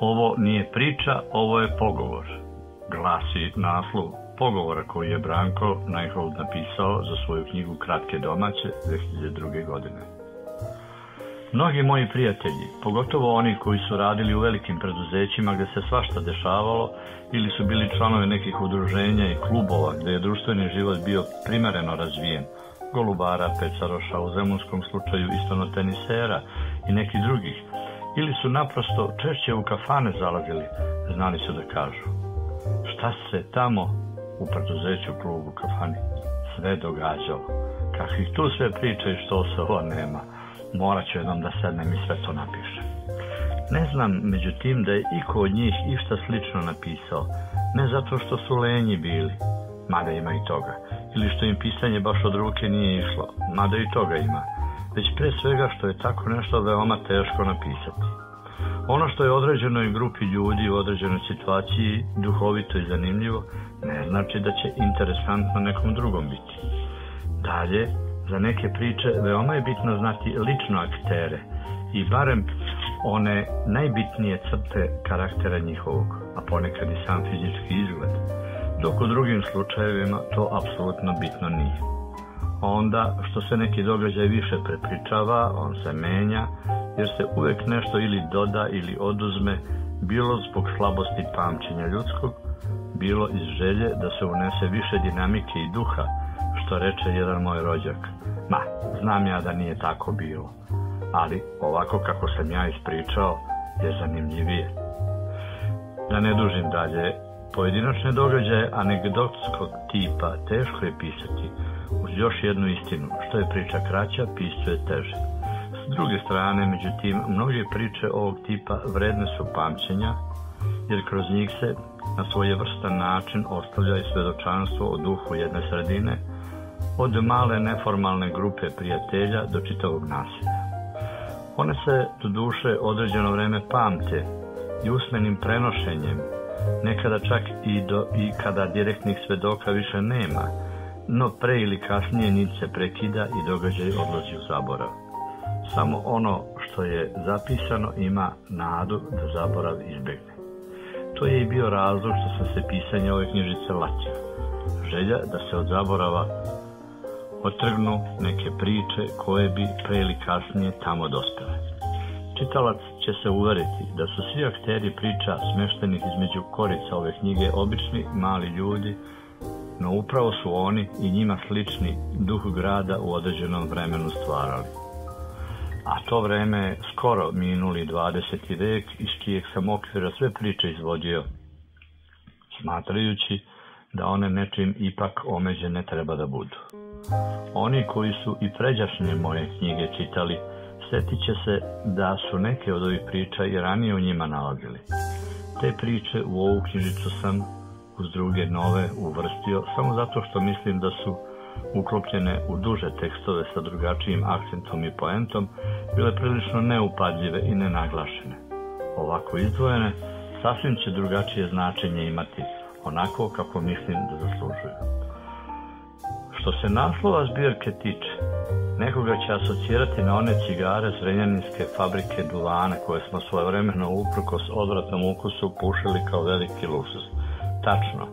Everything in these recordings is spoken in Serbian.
Ovo nije priča, ovo je pogovor, glasi naslov pogovora koji je Branko Najhold napisao za svoju knjigu Kratke domaće 2002. godine. Mnogi moji prijatelji, pogotovo oni koji su radili u velikim preduzećima gde se svašta dešavalo ili su bili članovi nekih udruženja i klubova gde je društveni život bio primereno razvijen, golubara, pecaroša, u zemunskom slučaju istonotenisera i nekih drugih, ili su naprosto češće u kafane zalazili, znali su da kažu. Šta se tamo u preduzeću klubu kafani sve događalo? Kakvih tu sve priča i što se ovo nema? Morat ću jednom da sednem i sve to napišem. Ne znam, međutim, da je iko od njih išta slično napisao, ne zato što su lenji bili, mada ima i toga, ili što im pisanje baš od ruke nije išlo, mada i toga ima, već pre svega što je tako nešto veoma teško napisati. Ono što je određenoj grupi ljudi u određenoj situaciji duhovito i zanimljivo, ne znači da će interesantno nekom drugom biti. Dalje, za neke priče veoma je bitno znati lično aktere i barem one najbitnije crte karaktera njihovog, a ponekad i sam fizički izgled, dok u drugim slučajevima to apsolutno bitno nije. Onda, što se neki događaj više prepričava, on se menja, jer se uvek nešto ili doda ili oduzme, bilo zbog slabosti pamćenja ljudskog, bilo iz želje da se unese više dinamike i duha, što reče jedan moj rođak. Ma, znam ja da nije tako bilo, ali ovako kako sam ja ispričao je zanimljivije. Da ne dužim dalje, pojedinačne događaje anegdotskog tipa teško je pisati, uz još jednu istinu, što je priča kraća, piscu je teže. S druge strane, međutim, mnoge priče ovog tipa vredne su pamćenja, jer kroz njih se na svojevrstan način ostavlja i svedočanstvo o duhu jedne sredine, od male neformalne grupe prijatelja do čitavog nasilja. One se do duše određeno vreme pamte i usmenim prenošenjem, nekada čak i, do, i kada direktnih svedoka više nema, no pre ili kasnije nit se prekida i događaj odlazi u zaborav. Samo ono što je zapisano ima nadu da zaborav izbegne. To je i bio razlog što sam se pisanje ove knjižice latio. Želja da se od zaborava otrgnu neke priče koje bi pre ili kasnije tamo dospele. Čitalac će se uveriti da su svi akteri priča smeštenih između korica ove knjige obični mali ljudi, no upravo su oni i njima slični duh grada u određenom vremenu stvarali. A to vreme je skoro minuli 20. vek iz čijeg sam okvira sve priče izvodio, smatrajući da one nečim ipak omeđene treba da budu. Oni koji su i pređašnje moje knjige čitali, setit će se da su neke od ovih priča i ranije u njima nalazili. Te priče u ovu knjižicu sam uz druge nove uvrstio samo zato što mislim da su uklopljene u duže tekstove sa drugačijim akcentom i poentom, bile prilično neupadljive i nenaglašene. Ovako izdvojene, sasvim će drugačije značenje imati, onako kako mislim da zaslužuju. Što se naslova zbirke tiče, nekoga će asocirati na one cigare zrenjaninske fabrike duvana koje smo svojevremeno uprkos odvratnom ukusu pušili kao veliki luksuz. Tačno,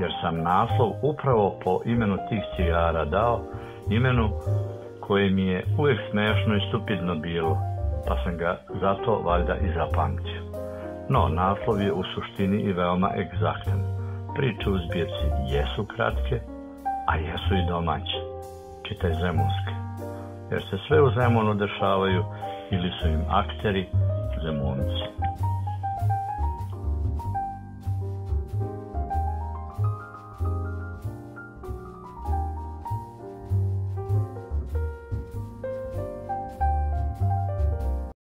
jer sam naslov upravo po imenu tih cigara dao, imenu koje mi je uvek smešno i stupidno bilo, pa sam ga zato valjda i zapamtio. No, naslov je u suštini i veoma egzaktan. Priče u zbirci jesu kratke, a jesu i domaće. Čitaj zemunske. Jer se sve u Zemunu dešavaju ili su im akteri zemunci.